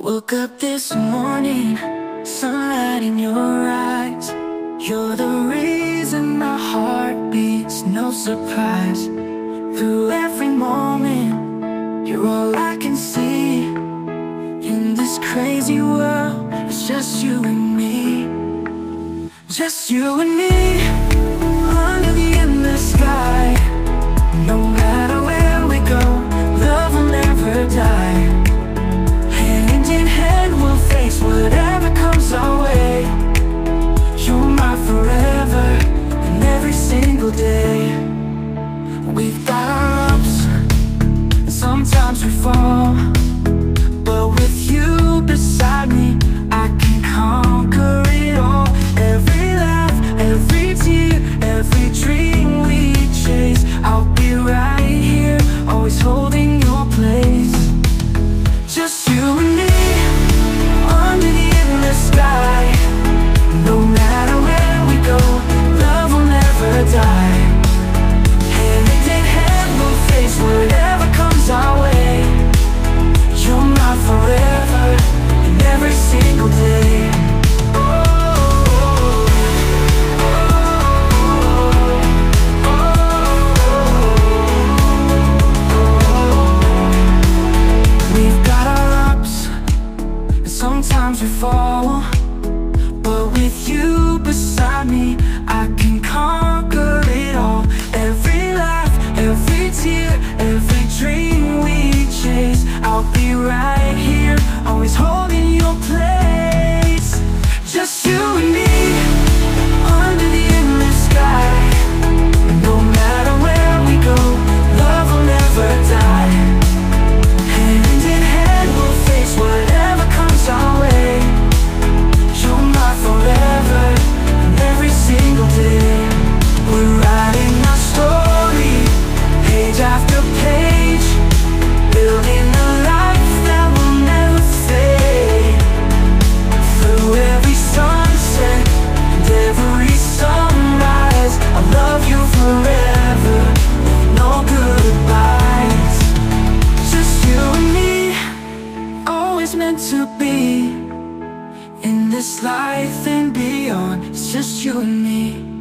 Woke up this morning, sunlight in your eyes. You're the reason my heart beats, no surprise. Through every moment, you're all I can see. In this crazy world, it's just you and me. Just you and me, day. We've got our ups and sometimes we fall. But with you beside me I can conquer it all. Every laugh, every tear, every dream we chase. I'll be right here, always holding your place. Just you we fall. But with you beside me, I can conquer it all. Every laugh, every tear, every dream we chase. I'll be right here, always holding your place. To be In this life and beyond, it's just you and me